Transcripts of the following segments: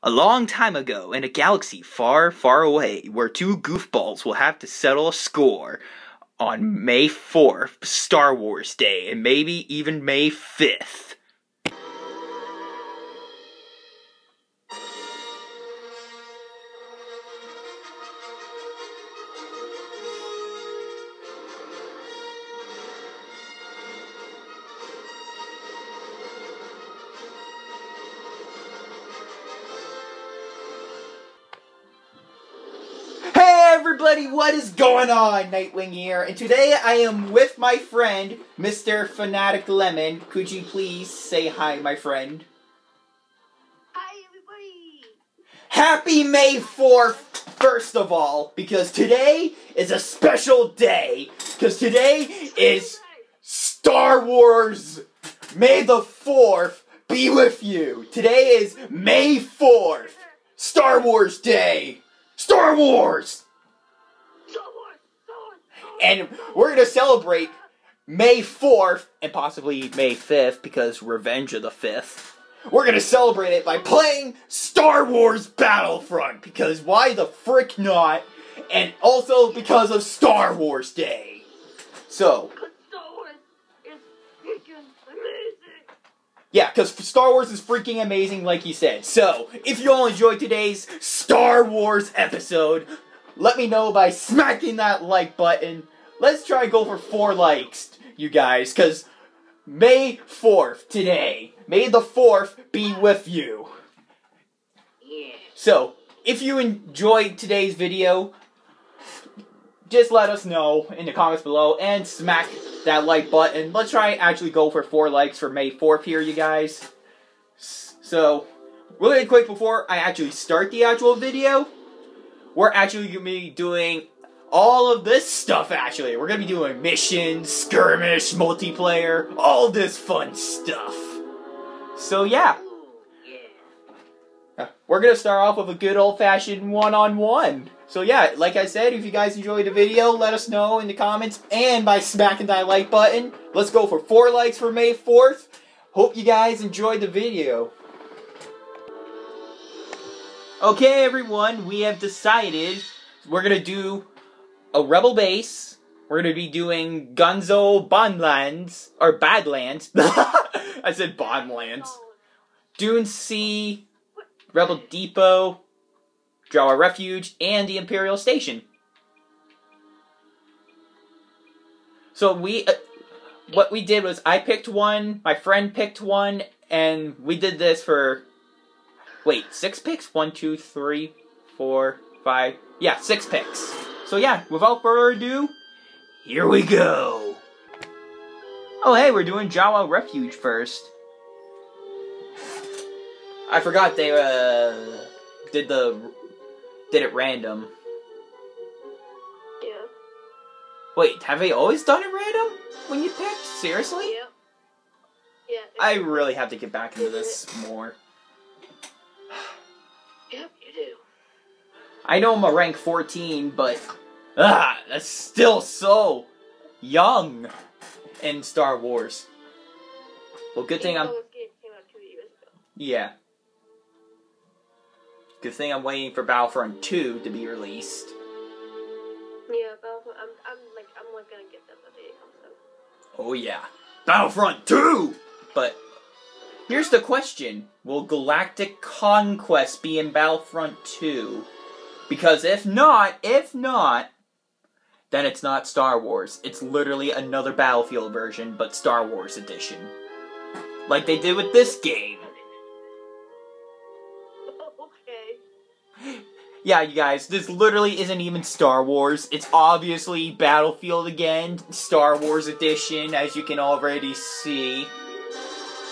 A long time ago, in a galaxy far, far away, where two goofballs will have to settle a score on May 4th, Star Wars Day, and maybe even May 5th. What is going on? Nightwing here, and today I am with my friend, Mr. Fanatic Lemon. Could you please say hi, my friend? Hi, everybody! Happy May 4th, first of all, because today is a special day. Because today is Star Wars. May the 4th be with you. Today is May 4th, Star Wars Day. Star Wars! And we're gonna celebrate May 4th and possibly May 5th because Revenge of the 5th. We're gonna celebrate it by playing Star Wars Battlefront because why the frick not? And also because of Star Wars Day. So, yeah, because Star Wars is freaking amazing, like he said. So, if you all enjoyed today's Star Wars episode, let me know by smacking that like button. Let's try and go for four likes, you guys, because May 4th, today. May the 4th be with you. So, if you enjoyed today's video, just let us know in the comments below and smack that like button. Let's try and actually go for four likes for May 4th here, you guys. So, really quick before I actually start the actual video, we're actually going to be doing all of this stuff actually. We're going to be doing missions, skirmish, multiplayer, all this fun stuff. So, yeah. We're gonna start off with a good old fashioned one on one. So yeah, like I said, if you guys enjoyed the video, let us know in the comments and by smacking that like button. Let's go for four likes for May 4th. Hope you guys enjoyed the video. Okay everyone, we have decided we're gonna do a rebel base. We're gonna be doing Gunzo Bondlands or Badlands. I said Bondlands. Oh, Dune Sea, Rebel Depot, Jawa Refuge, and the Imperial Station. So we, uh, what we did was I picked one, my friend picked one, and we did this for, wait, six picks? One, two, three, four, five, yeah, six picks. So yeah, without further ado, here we go. Oh hey, we're doing Jawa Refuge first. I forgot they uh did the did it random. yeah. Wait, have they always done it random when you picked? Seriously? Yep. Yeah. I really have to get back into this more. Yep, you do. I know I'm a rank 14, but ah, that's still so young in Star Wars. Well, good thing I'm though this game came out two years ago. yeah. Good thing I'm waiting for Battlefront 2 to be released. Yeah, Battlefront, I'm, I'm like, I'm like gonna get them the day it comes out. Oh yeah. Battlefront 2! But here's the question. Will Galactic Conquest be in Battlefront 2? Because if not, if not, then it's not Star Wars. It's literally another Battlefield version, but Star Wars edition. Like they did with this game. okay. Yeah, you guys, this literally isn't even Star Wars. It's obviously Battlefield again, Star Wars edition, as you can already see.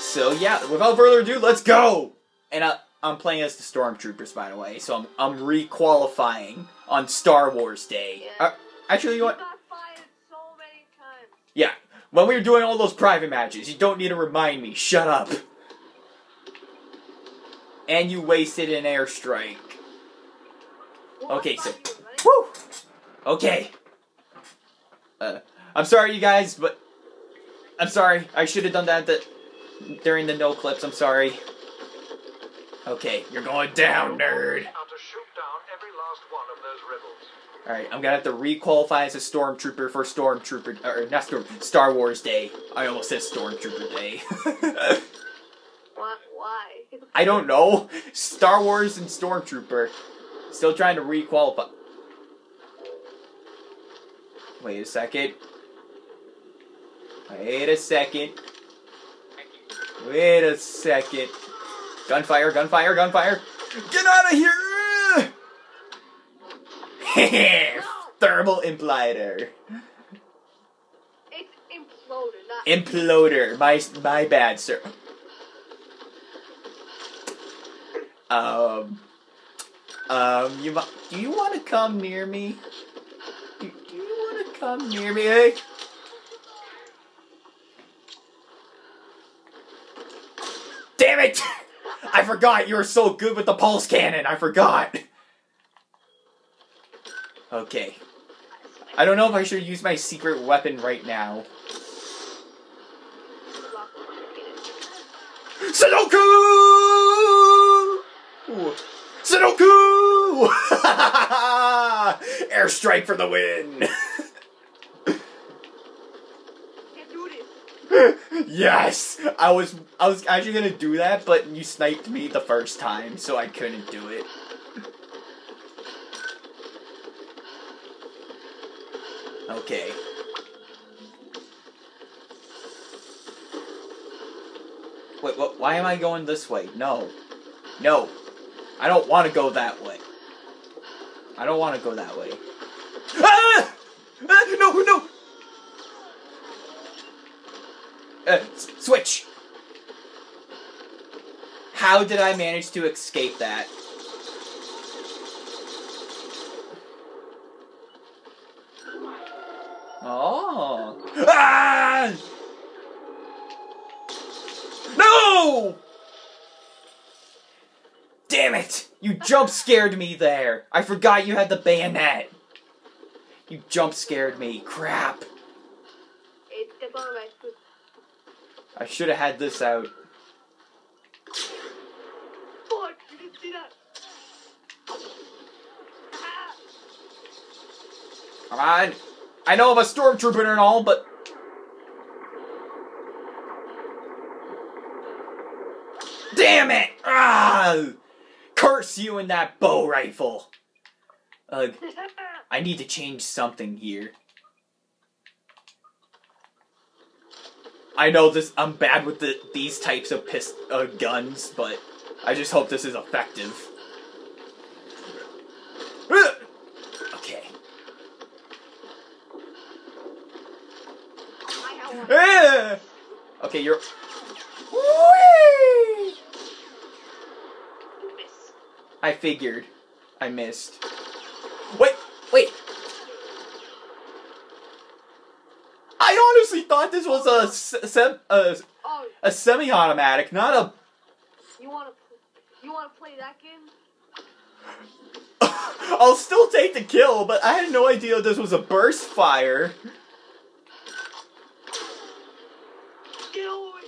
So yeah, without further ado, let's go! And I, I'm playing as the Stormtroopers, by the way, so I'm, I'm re-qualifying on Star Wars Day. Yeah. Uh, actually, you what? so many times. Yeah, when we were doing all those private matches, you don't need to remind me. Shut up. And you wasted an airstrike. Well, Okay, so- about you, right? Woo! Okay. Uh, I'm sorry, you guys, but I'm sorry. I should have done that the, during the no clips. I'm sorry. Okay, you're going down, nerd. Are to shoot down every last one of those rebels. Alright, I'm gonna have to requalify as a stormtrooper for stormtrooper or not storm Star Wars Day. I almost said stormtrooper day. What? Why? I don't know. Star Wars and stormtrooper. Still trying to requalify. Wait a second. Wait a second. Wait a second. Gunfire, gunfire, gunfire. Get out of here! Thermal implider. It's imploded, not. Imploder. My my bad, sir. Um. Um. You do you want to come near me? Do, do you want to come near me? Hey. Damn it! I forgot you were so good with the pulse cannon. I forgot. Okay. I don't know if I should use my secret weapon right now. Sudoku! Sudoku! Airstrike for the win! Can't do this. Yes! I was I was actually gonna do that, but you sniped me the first time, so I couldn't do it. Okay. Wait, what, why am I going this way? No. No. I don't want to go that way. I don't want to go that way. Ah! Uh, switch! How did I manage to escape that? Oh. Ah! No! Damn it! You jump scared me there. I forgot you had the bayonet. You jump scared me. Crap. It's the bomb right foot. I should have had this out. Fuck, you didn't see that. Come on. I know I'm a stormtrooper and all, but. Damn it! Ah! Curse you and that bow rifle! Ugh, I need to change something here. I know this. I'm bad with the these types of pist uh, guns, but I just hope this is effective. Okay. I have one. Okay, you're. Whee! I figured. I missed. Wait, wait. I honestly thought this was a sem- a, Oh, a semi-automatic, not a. you wanna you wanna play that game? I'll still take the kill, but I had no idea this was a burst fire. Get over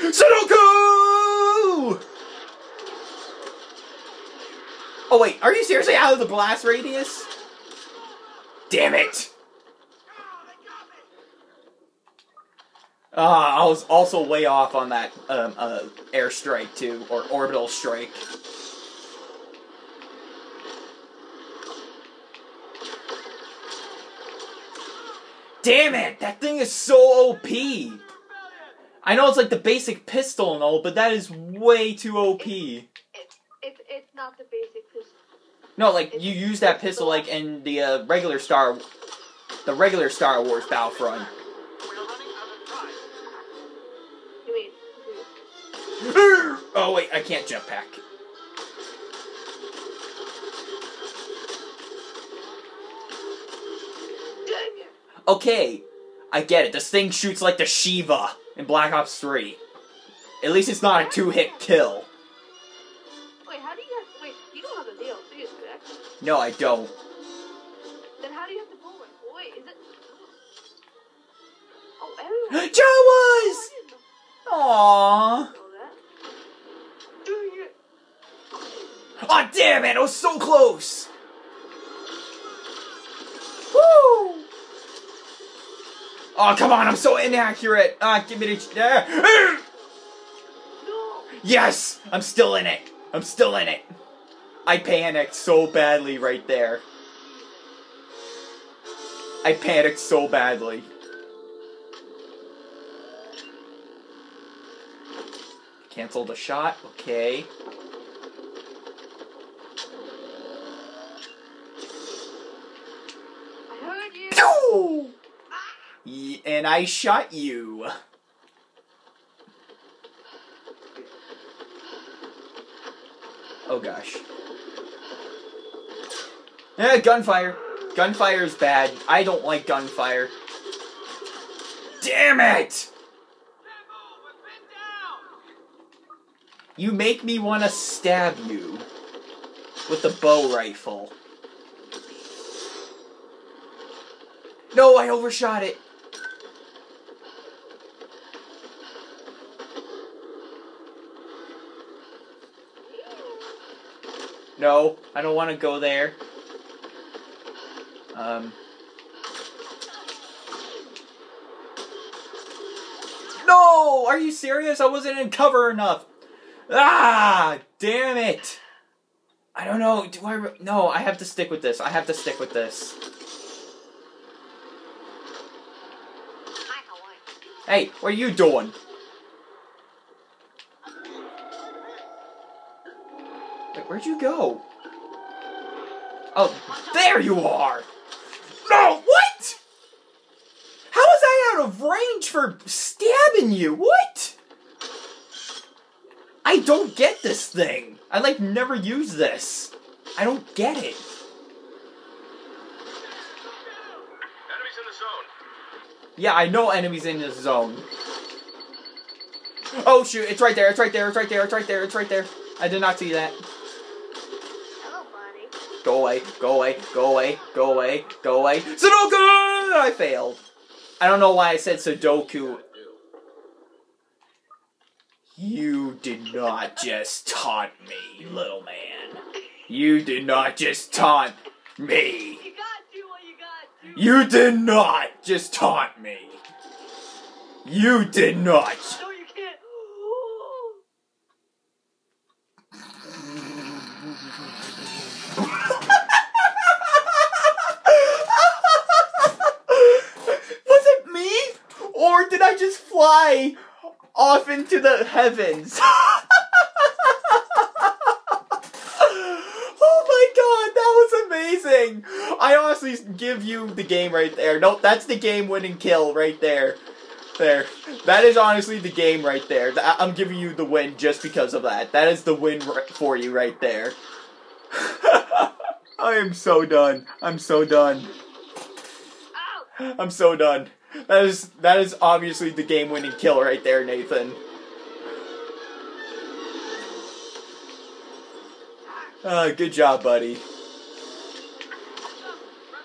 here. Sudoku! Oh wait, are you seriously out of the blast radius? Damn it! Ah, I was also way off on that um, uh, airstrike too, or orbital strike. Damn it! That thing is so OP! I know it's like the basic pistol and all, but that is way too OP. It's it's it's not the basic pistol. No, like you use that pistol like in the uh, regular Star, the regular Star Wars Battlefront. Oh wait, I can't jump pack. Okay, I get it. This thing shoots like the Sheiva in Black Ops 3. At least it's not a two-hit kill. Wait, how do you have? Wait, you don't have the correct? No, I don't. Then how do you have the bull rifle? Wait, is it? Oh, everyone. Oh. Jawas! Oh, I didn't Aww. know that. Oh damn it! I was so close. Woo! Oh come on! I'm so inaccurate. Ah, give me the. there. No! Yes, I'm still in it. I'm still in it. I panicked so badly right there. I panicked so badly. Cancel the shot. Okay. I heard you! Pew! And I shot you. Oh gosh. Eh, gunfire. Gunfire is bad. I don't like gunfire. Damn it! You make me want to stab you with the bow rifle. No, I overshot it. No, I don't want to go there. Um. No! Are you serious? I wasn't in cover enough. Ah! Damn it! I don't know. Do I? No, I have to stick with this. I have to stick with this. Hey, what are you doing? Where'd you go? Oh, there you are! No, what? How was I out of range for stabbing you? What? I don't get this thing. I like never use this. I don't get it. Enemies in the zone. Yeah, I know enemies in this zone. Oh shoot, it's right there, it's right there, it's right there, it's right there, it's right there. I did not see that. Go away, go away, go away, go away, go away. Sudoku! I failed. I don't know why I said Sudoku. You did not just taunt me, little man. You did not just taunt me. You did not just taunt me. You did not. No, you can't. Was it me? Or did I just fly off into the heavens? oh my god, that was amazing! I honestly give you the game right there. Nope, that's the game winning kill right there. There. That is honestly the game right there. I'm giving you the win just because of that. That is the win for you right there. I am so done. I'm so done. Oh. I'm so done. That is that is obviously the game-winning kill right there, Nathan. Uh, good job, buddy.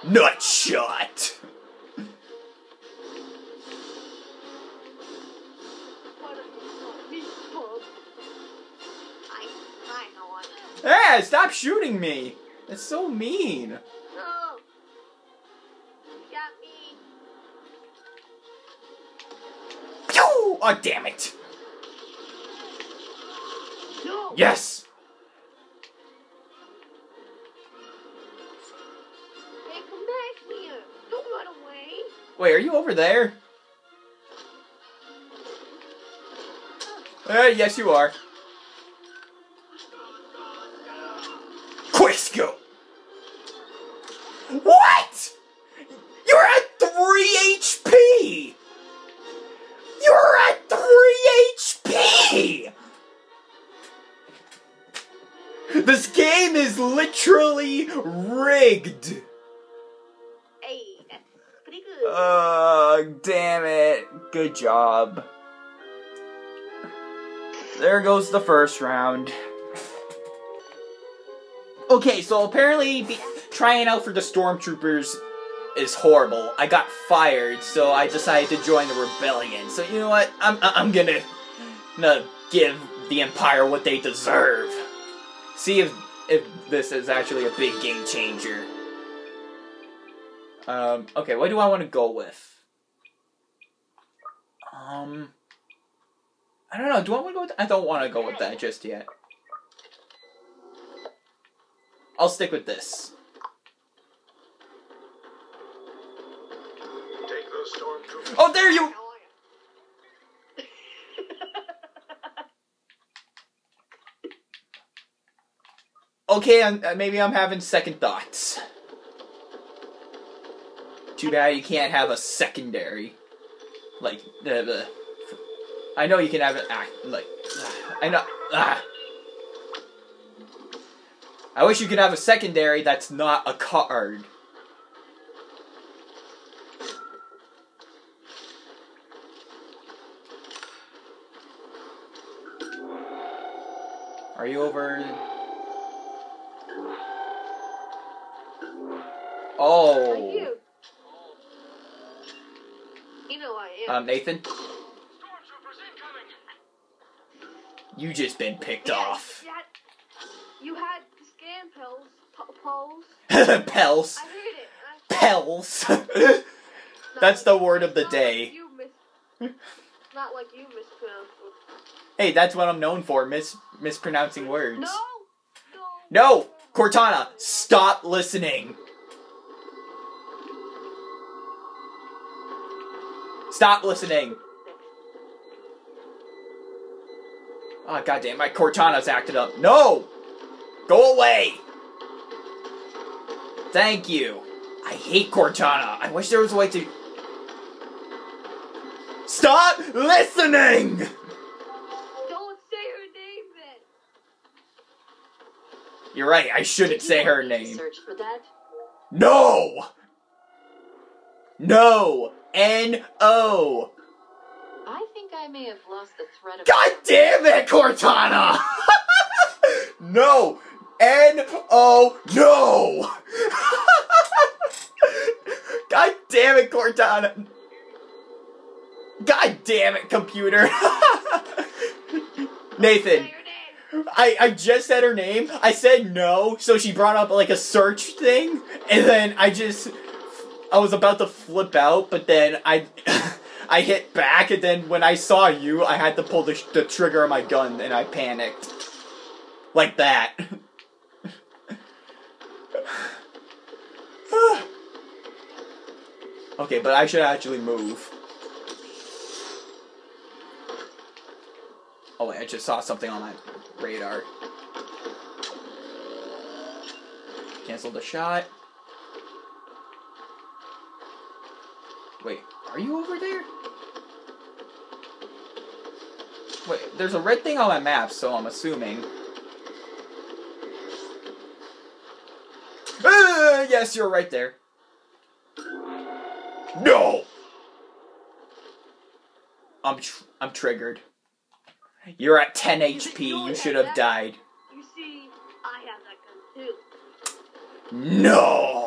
Nut shot. I, I know what. Hey, stop shooting me. That's so mean. Oh, damn it. No! Yes. Hey, come back here. Don't run away. Wait, are you over there? Uh, yes, you are. Is literally rigged! Hey, that's pretty good. Uh, damn it. Good job. There goes the first round. Okay, so apparently trying out for the stormtroopers is horrible. I got fired, so I decided to join the rebellion. So you know what? I'm I'm gonna, gonna give the Empire what they deserve. See if if this is actually a big game changer. Um, okay, what do I want to go with? Um, I don't know. Do I want to go with? I don't want to go with that just yet. I'll stick with this. Take those stormtroopers. Oh, there you. Okay, I'm, uh, maybe I'm having second thoughts. Too bad you can't have a secondary. Like the, the I know you can have an act like I know. Ah. I wish you could have a secondary that's not a card. Are you over? Oh. Are you? You know I am. Um, Nathan, you just been picked Yeah, off. You had, you had the scan pills, poles. Pels. I heard it. and Pels. That's the word of the day. Like not like you mispronounced. Hey, that's what I'm known for, mis mispronouncing words. No. No! Cortana, stop listening. Stop listening. Oh goddamn, my Cortana's acted up. No! Go away! Thank you. I hate Cortana. I wish there was a way to. Stop listening! Don't say her name then. You're right, I shouldn't say her You want me to name. Search for that. No! No! N O! I think I may have lost the thread of. God damn it, Cortana! no! N O no! God damn it, Cortana! God damn it, computer! Nathan, Say her name. I, I just said her name. I said no, so she brought up like a search thing, and then I just I was about to flip out, but then I I hit back, and then when I saw you, I had to pull the, the trigger of my gun, and I panicked like that. okay, but I should actually move. Oh wait, I just saw something on my radar. Cancel the shot. Wait, are you over there? Wait, there's a red thing on my map, so I'm assuming. Ah, yes, you're right there. No! I'm tr- I'm triggered. You're at 10 HP. You should have died. You see, I have that gun too. No!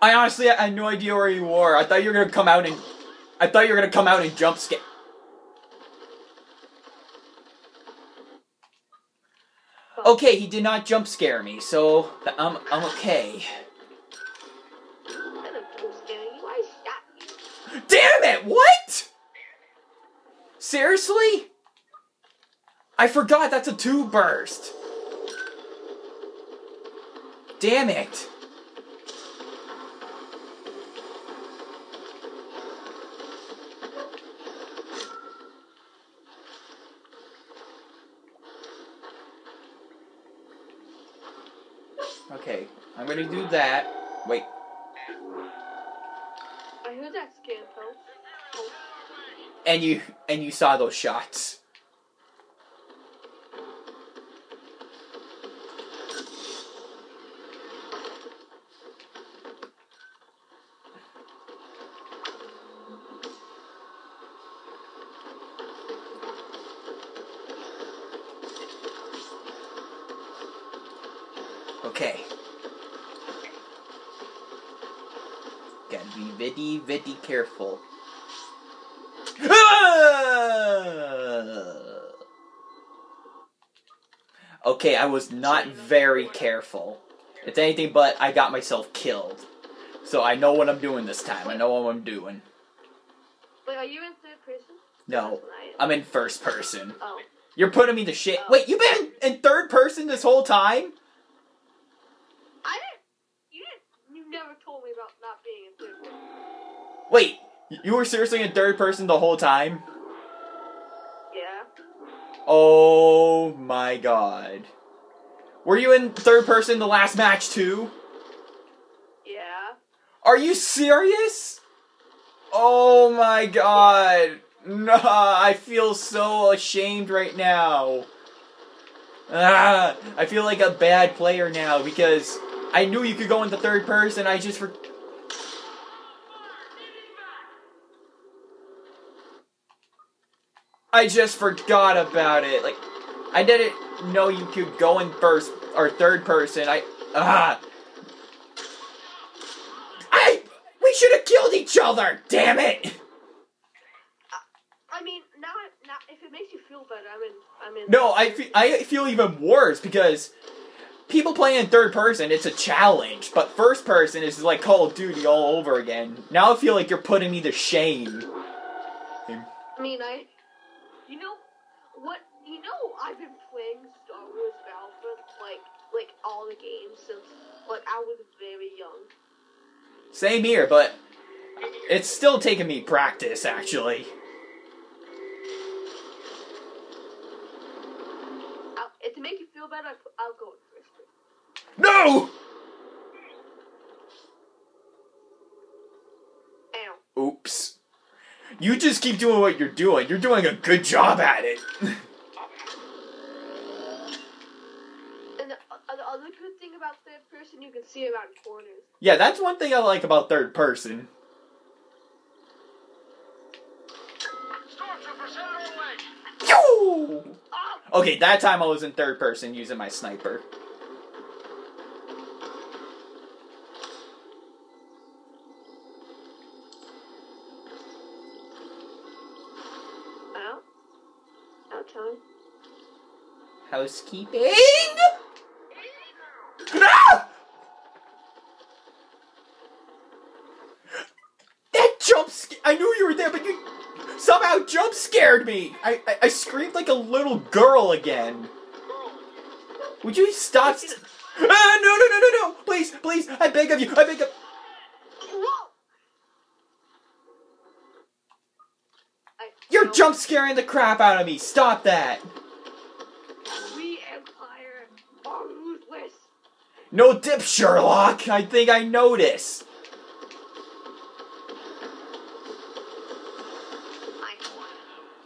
I honestly had no idea where you were. I thought you were gonna come out and. I thought you were gonna come out and jump scare. Okay, he did not jump scare me, so I'm I'm okay. I. Damn it! What? Seriously? I forgot that's a two burst. Damn it. Okay, I'm gonna do that. Wait, I heard that scan and you and you saw those shots. Okay. Gotta be very, very careful. Ah! Okay, I was not very careful. It's anything but I got myself killed. So I know what I'm doing this time. I know what I'm doing. Wait, are you in third person? No, I am. In first person. Oh. You're putting me to shit. Wait, you've been in third person this whole time? I didn't. You didn't. You never told me about not being in. Wait, you were seriously in third person the whole time? Yeah. Oh my god. Were you in third person the last match too? Yeah. Are you serious? Oh my god. Nah, I feel so ashamed right now. Ah, I feel like a bad player now because I knew you could go into third person. I just for- I just forgot about it. Like I didn't know you could go in first or third person. I ah I we should have killed each other. Damn it. I mean, now, now, if it makes you feel better, I'm in. I'm in. No, I feel, I feel even worse because people playing in third person, it's a challenge, but first person is like Call of Duty all over again. Now I feel like you're putting me to shame. I mean, I. You know what? You know, I've been playing Star Wars Battlefront like like all the games since like I was very young. Same here, but it's still taking me practice actually. Uh, I'll, to make you feel better, I'll go first. No! You just keep doing what you're doing. You're doing a good job at it. And the, uh, the other good thing about third person, you can see around corners. yeah, that's one thing I like about third person. Stormtrooper, send her away. Pew! Oh, Okay, that time I was in third person using my sniper. Housekeeping? That jump sca- I knew you were there, but you somehow jump scared me. I, I, I screamed like a little girl again. Would you stop? St- ah, no, no, no, no, no! Please, please, I beg of you, I beg of. You're jump scaring the crap out of me. Stop that. No dip, Sherlock. I think I noticed.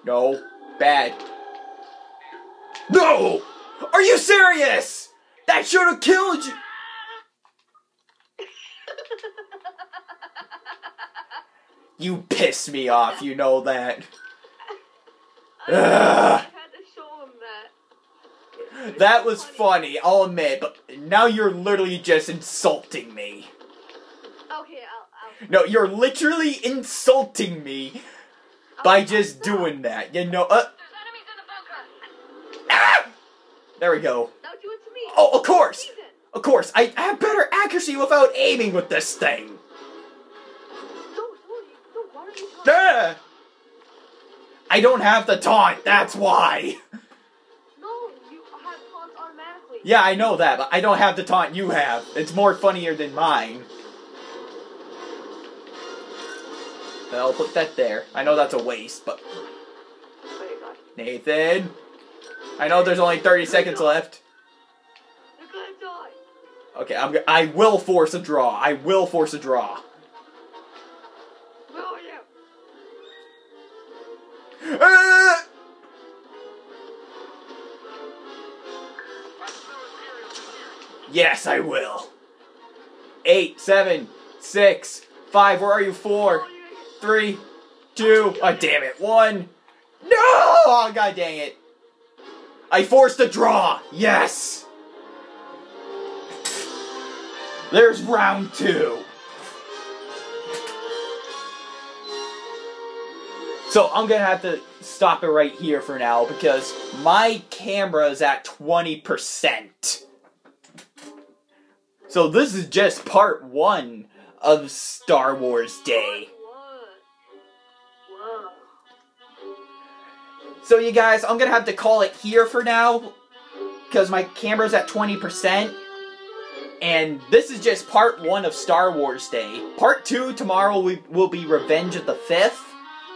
No. Bad. No! Are you serious? That should have killed you. You piss me off, you know that. Ugh. had to show him that. That was funny, I'll admit, but now you're literally just insulting me. Okay, I'll. I'll No, you're literally insulting me by I'll- just I'll- doing that. You know, uh, There's enemies in the bunker. ah! There we go. Now do it to me. Oh, of course! Ethan. Of course, I have better accuracy without aiming with this thing. No, no, you- no, don't you talk? Ah! I don't have the taunt, that's why. Yeah, I know that, but I don't have the taunt you have. It's more funnier than mine. I'll put that there. I know that's a waste, but. Nathan, I know there's only 30 seconds left. You're gonna die. Okay, I'm. g- I will force a draw. I will force a draw. Yes, I will. Eight, seven, six, five. Where are you? Four, three, two. Oh, damn it. One. No! Oh, god dang it. I forced a draw. Yes. There's round two. So I'm gonna have to stop it right here for now because my camera is at 20%. So this is just part one of Star Wars Day. So you guys, I'm gonna have to call it here for now because my camera's at 20%. And this is just part one of Star Wars Day. Part two tomorrow we will be Revenge of the Fifth.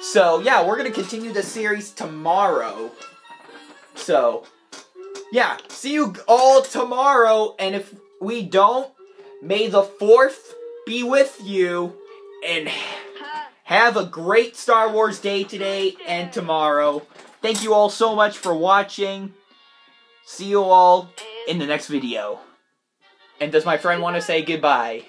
So yeah, we're gonna continue the series tomorrow. So yeah, see you all tomorrow. And if we don't, may the fourth be with you. And have a great Star Wars day today and tomorrow. Thank you all so much for watching. See you all in the next video. And does my friend want to say goodbye?